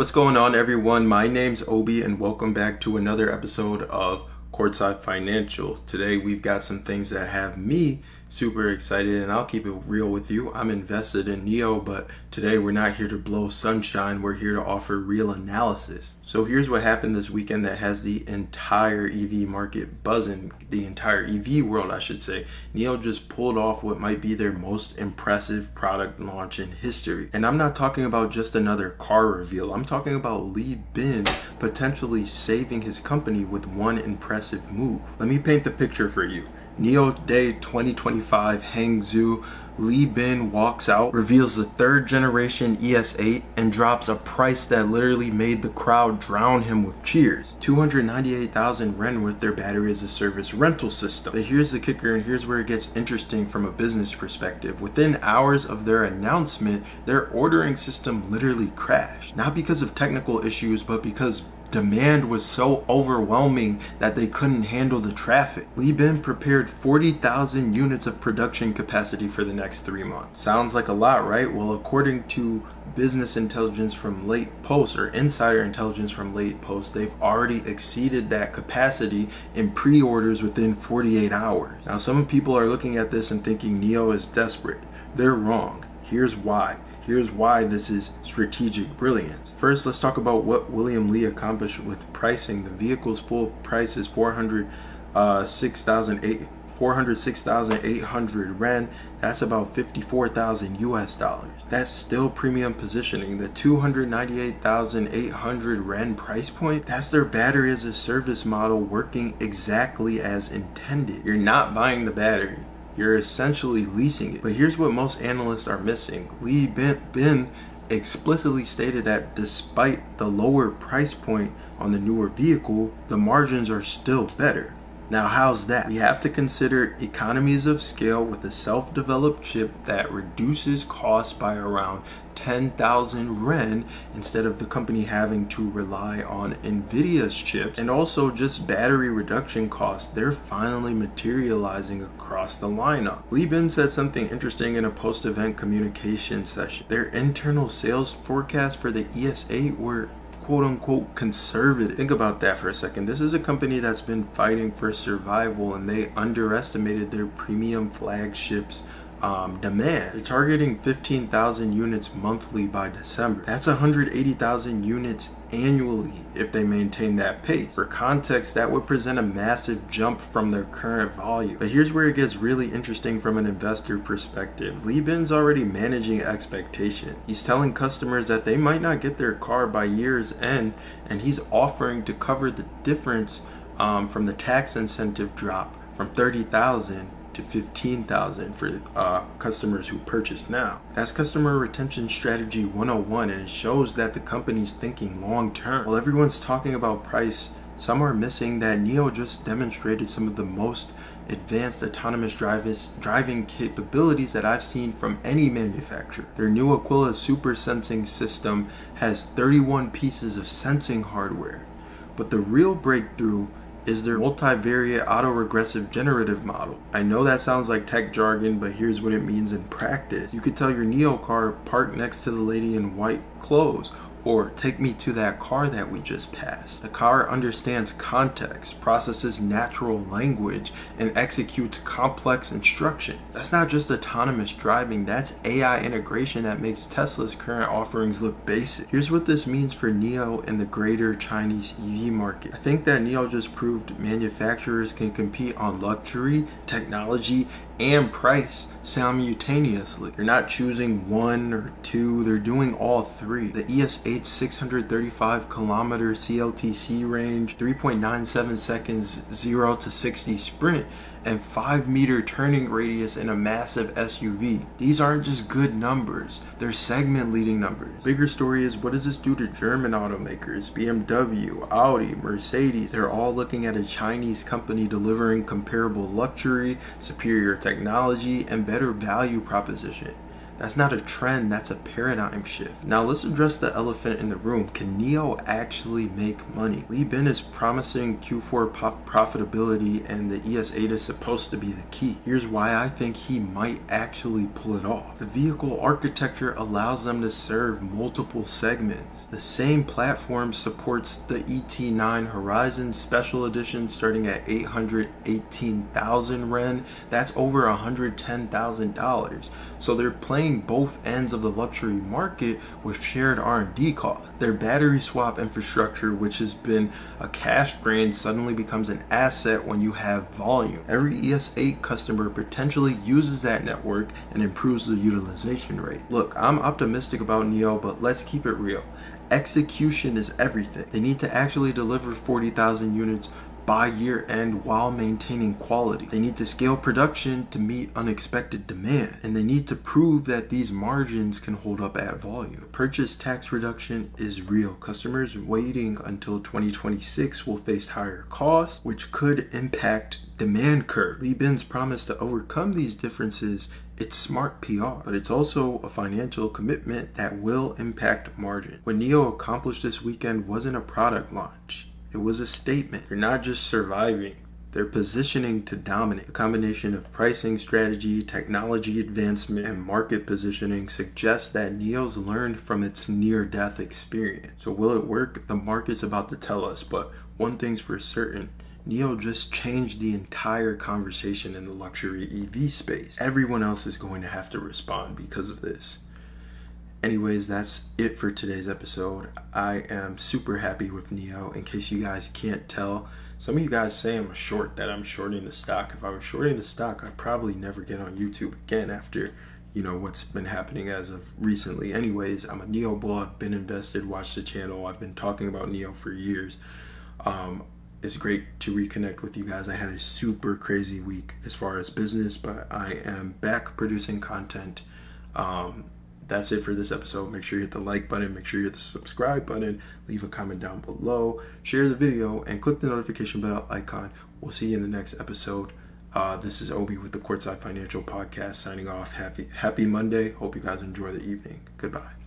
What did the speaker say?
What's going on, everyone? My name's Obi, and welcome back to another episode of Courtside Financial. Today, we've got some things that have me super excited and I'll keep it real with you. I'm invested in NIO, but today we're not here to blow sunshine. We're here to offer real analysis. So here's what happened this weekend that has the entire EV market buzzing, the entire EV world, I should say. NIO just pulled off what might be their most impressive product launch in history. And I'm not talking about just another car reveal. I'm talking about Li Bin potentially saving his company with one impressive move. Let me paint the picture for you. NIO Day 2025 Hangzhou, Li Bin walks out, reveals the third generation ES8, and drops a price that literally made the crowd drown him with cheers. 298,000 ren with their battery as a service rental system. But here's the kicker, and here's where it gets interesting from a business perspective. Within hours of their announcement, their ordering system literally crashed. Not because of technical issues, but because demand was so overwhelming that they couldn't handle the traffic. Li Bin prepared 40,000 units of production capacity for the next three months. Sounds like a lot, right? Well, according to business intelligence from LatePost or insider intelligence from LatePost, they've already exceeded that capacity in pre orders within 48 hours. Now, some people are looking at this and thinking NIO is desperate. They're wrong. Here's why. Here's why this is strategic brilliance. First, let's talk about what William Li accomplished with pricing. The vehicle's full price is 406,800 uh, 406,800 ren. That's about 54,000 US dollars. That's still premium positioning. The 298,800 ren price point, that's their battery as a service model working exactly as intended. You're not buying the battery you're essentially leasing it. But here's what most analysts are missing. Li Bin explicitly stated that despite the lower price point on the newer vehicle, the margins are still better. Now, how's that? We have to consider economies of scale with a self developed chip that reduces cost by around 10,000 Ren instead of the company having to rely on NVIDIA's chips, and also just battery reduction costs. They're finally materializing across the lineup. Li Bin said something interesting in a post event communication session. Their internal sales forecast for the ES8 were quote unquote conservative. Think about that for a second. This is a company that's been fighting for survival and they underestimated their premium flagships um, demand. They're targeting 15,000 units monthly by December. That's 180,000 units annually if they maintain that pace. For context, that would present a massive jump from their current volume. But here's where it gets really interesting from an investor perspective. Li Bin's already managing expectation. He's telling customers that they might not get their car by year's end, and he's offering to cover the difference um, from the tax incentive drop from 30,000 to 15,000 for uh, customers who purchase now. That's customer retention strategy 101 and it shows that the company's thinking long term. While everyone's talking about price, some are missing that NIO just demonstrated some of the most advanced autonomous driving capabilities that I've seen from any manufacturer. Their new Aquila Super Sensing system has 31 pieces of sensing hardware. But the real breakthrough is their multivariate autoregressive generative model. I know that sounds like tech jargon, but here's what it means in practice. You could tell your NIO car parked next to the lady in white clothes or take me to that car that we just passed. The car understands context, processes natural language, and executes complex instructions. That's not just autonomous driving, that's AI integration that makes Tesla's current offerings look basic. Here's what this means for NIO and the greater Chinese EV market. I think that NIO just proved manufacturers can compete on luxury, technology, and price simultaneously. They're not choosing one or two, they're doing all three. The ES8 635 kilometer CLTC range, 3.97 seconds 0 to 60 sprint and 5 meter turning radius in a massive SUV. These aren't just good numbers, they're segment leading numbers. Bigger story is what does this do to German automakers? BMW, Audi, Mercedes, they're all looking at a Chinese company delivering comparable luxury, superior technology, and better value proposition. That's not a trend, that's a paradigm shift. Now let's address the elephant in the room. Can NIO actually make money? Li Bin is promising Q4 profitability and the ES8 is supposed to be the key. Here's why I think he might actually pull it off. The vehicle architecture allows them to serve multiple segments. The same platform supports the ET9 Horizon Special Edition starting at 818,000 Ren. That's over $110,000. So they're playing both ends of the luxury market with shared R&D costs. Their battery swap infrastructure, which has been a cash drain, suddenly becomes an asset when you have volume. Every ES8 customer potentially uses that network and improves the utilization rate. Look, I'm optimistic about NIO, but let's keep it real. Execution is everything. They need to actually deliver 40,000 units by year end while maintaining quality. They need to scale production to meet unexpected demand, and they need to prove that these margins can hold up at volume. Purchase tax reduction is real. Customers waiting until 2026 will face higher costs, which could impact demand curve. Li Bin's promise to overcome these differences it's smart PR, but it's also a financial commitment that will impact margin. What NIO accomplished this weekend wasn't a product launch. It was a statement. They're not just surviving, they're positioning to dominate. A combination of pricing strategy, technology advancement, and market positioning suggests that NIO's learned from its near death experience. So, will it work? The market's about to tell us, but one thing's for certain NIO just changed the entire conversation in the luxury EV space. Everyone else is going to have to respond because of this. Anyways, that's it for today's episode. I am super happy with NIO. In case you guys can't tell, some of you guys say I'm short, that I'm shorting the stock. If I was shorting the stock, I'd probably never get on YouTube again after, you know, what's been happening as of recently. Anyways, I'm a NIO. I've been invested, watched the channel. I've been talking about NIO for years. Um, it's great to reconnect with you guys. I had a super crazy week as far as business, but I am back producing content. Um, that's it for this episode. Make sure you hit the like button, make sure you hit the subscribe button, leave a comment down below, share the video, and click the notification bell icon. We'll see you in the next episode. Uh, this is Obi with the Courtside Financial Podcast signing off. Happy Happy Monday. Hope you guys enjoy the evening. Goodbye.